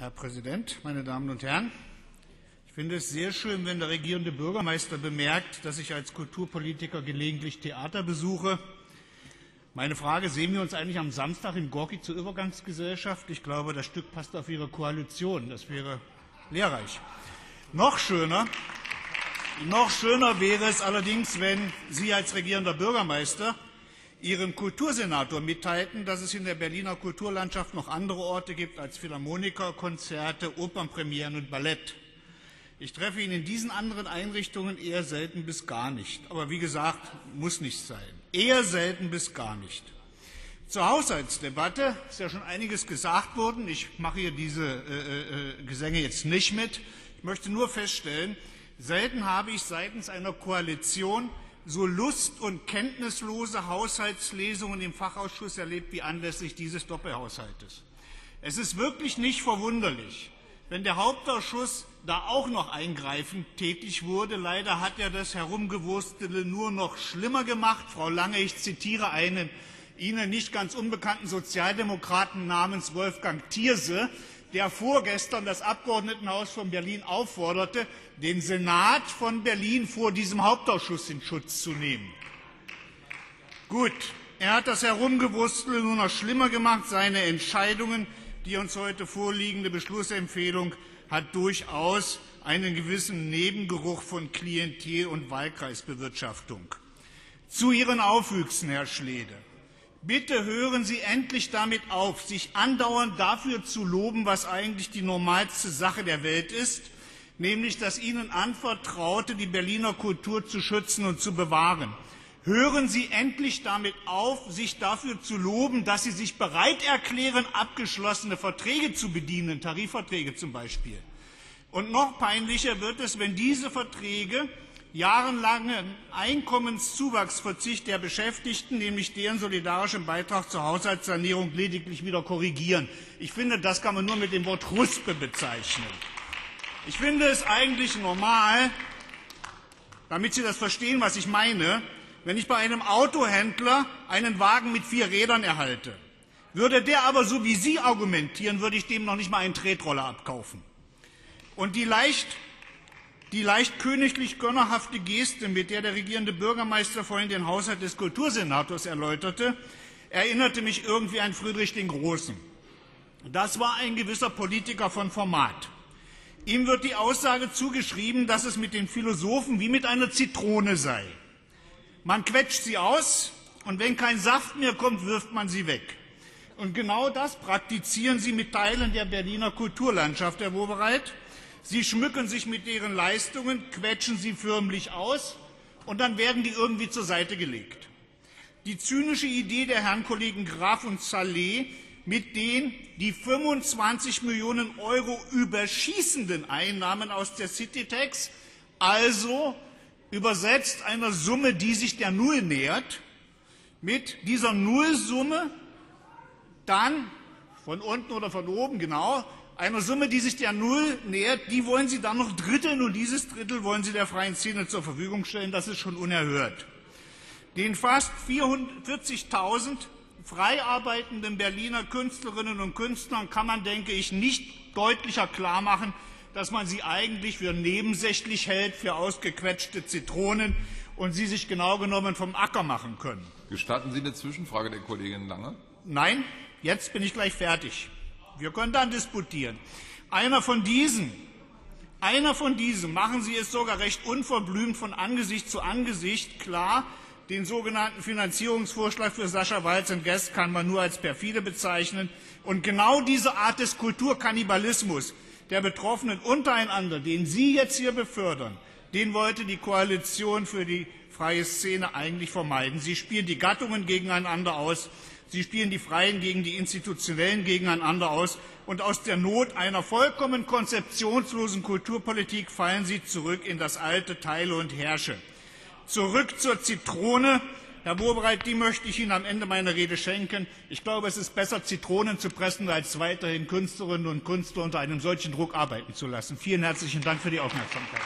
Herr Präsident, meine Damen und Herren! Ich finde es sehr schön, wenn der regierende Bürgermeister bemerkt, dass ich als Kulturpolitiker gelegentlich Theater besuche. Meine Frage, sehen wir uns eigentlich am Samstag in Gorki zur Übergangsgesellschaft? Ich glaube, das Stück passt auf Ihre Koalition. Das wäre lehrreich. Noch schöner, noch schöner wäre es allerdings, wenn Sie als regierender Bürgermeister Ihrem Kultursenator mitteilten, dass es in der Berliner Kulturlandschaft noch andere Orte gibt als Philharmoniker, Konzerte, Opernpremieren und Ballett. Ich treffe ihn in diesen anderen Einrichtungen eher selten bis gar nicht. Aber wie gesagt, muss nicht sein. Eher selten bis gar nicht. Zur Haushaltsdebatte ist ja schon einiges gesagt worden. Ich mache hier diese äh, äh, Gesänge jetzt nicht mit. Ich möchte nur feststellen, selten habe ich seitens einer Koalition so lust- und kenntnislose Haushaltslesungen im Fachausschuss erlebt wie anlässlich dieses Doppelhaushaltes. Es ist wirklich nicht verwunderlich, wenn der Hauptausschuss da auch noch eingreifend tätig wurde. Leider hat er das Herumgewurstele nur noch schlimmer gemacht. Frau Lange, ich zitiere einen Ihnen nicht ganz unbekannten Sozialdemokraten namens Wolfgang Thierse, der vorgestern das Abgeordnetenhaus von Berlin aufforderte, den Senat von Berlin vor diesem Hauptausschuss in Schutz zu nehmen. Gut, er hat das Herumgewurstel nur noch schlimmer gemacht. Seine Entscheidungen, die uns heute vorliegende Beschlussempfehlung, hat durchaus einen gewissen Nebengeruch von Klientel- und Wahlkreisbewirtschaftung. Zu Ihren Aufwüchsen, Herr Schlede. Bitte hören Sie endlich damit auf, sich andauernd dafür zu loben, was eigentlich die normalste Sache der Welt ist, nämlich das Ihnen anvertraute, die Berliner Kultur zu schützen und zu bewahren. Hören Sie endlich damit auf, sich dafür zu loben, dass Sie sich bereit erklären, abgeschlossene Verträge zu bedienen, Tarifverträge zum Beispiel. Und noch peinlicher wird es, wenn diese Verträge jahrelangen Einkommenszuwachsverzicht der Beschäftigten, nämlich deren solidarischen Beitrag zur Haushaltssanierung, lediglich wieder korrigieren. Ich finde, das kann man nur mit dem Wort Huspe bezeichnen. Ich finde es eigentlich normal, damit Sie das verstehen, was ich meine, wenn ich bei einem Autohändler einen Wagen mit vier Rädern erhalte. Würde der aber so wie Sie argumentieren, würde ich dem noch nicht mal einen Tretroller abkaufen. Und die leicht die leicht königlich gönnerhafte Geste, mit der der regierende Bürgermeister vorhin den Haushalt des Kultursenators erläuterte, erinnerte mich irgendwie an Friedrich den Großen. Das war ein gewisser Politiker von Format. Ihm wird die Aussage zugeschrieben, dass es mit den Philosophen wie mit einer Zitrone sei. Man quetscht sie aus und wenn kein Saft mehr kommt, wirft man sie weg. Und genau das praktizieren sie mit Teilen der Berliner Kulturlandschaft, Herr Wobereit. Sie schmücken sich mit deren Leistungen, quetschen sie förmlich aus und dann werden die irgendwie zur Seite gelegt. Die zynische Idee der Herren Kollegen Graf und Saleh, mit den die 25 Millionen Euro überschießenden Einnahmen aus der Citytax, also übersetzt einer Summe, die sich der Null nähert, mit dieser Nullsumme dann von unten oder von oben genau einer Summe, die sich der Null nähert, die wollen Sie dann noch dritteln und dieses Drittel wollen Sie der freien Szene zur Verfügung stellen. Das ist schon unerhört. Den fast 440.000 frei arbeitenden Berliner Künstlerinnen und Künstlern kann man, denke ich, nicht deutlicher klar machen, dass man sie eigentlich für nebensächlich hält, für ausgequetschte Zitronen und sie sich genau genommen vom Acker machen können. Gestatten Sie eine Zwischenfrage der Kollegin Lange? Nein, jetzt bin ich gleich fertig. Wir können dann disputieren. Einer von diesen, einer von diesen, machen Sie es sogar recht unverblümt von Angesicht zu Angesicht klar, den sogenannten Finanzierungsvorschlag für Sascha Walz und Guest kann man nur als perfide bezeichnen. Und genau diese Art des Kulturkannibalismus der Betroffenen untereinander, den Sie jetzt hier befördern, den wollte die Koalition für die freie Szene eigentlich vermeiden. Sie spielen die Gattungen gegeneinander aus. Sie spielen die Freien gegen die Institutionellen gegeneinander aus. Und aus der Not einer vollkommen konzeptionslosen Kulturpolitik fallen Sie zurück in das alte Teile und Herrsche. Zurück zur Zitrone. Herr Wobereit, die möchte ich Ihnen am Ende meiner Rede schenken. Ich glaube, es ist besser, Zitronen zu pressen, als weiterhin Künstlerinnen und Künstler unter einem solchen Druck arbeiten zu lassen. Vielen herzlichen Dank für die Aufmerksamkeit.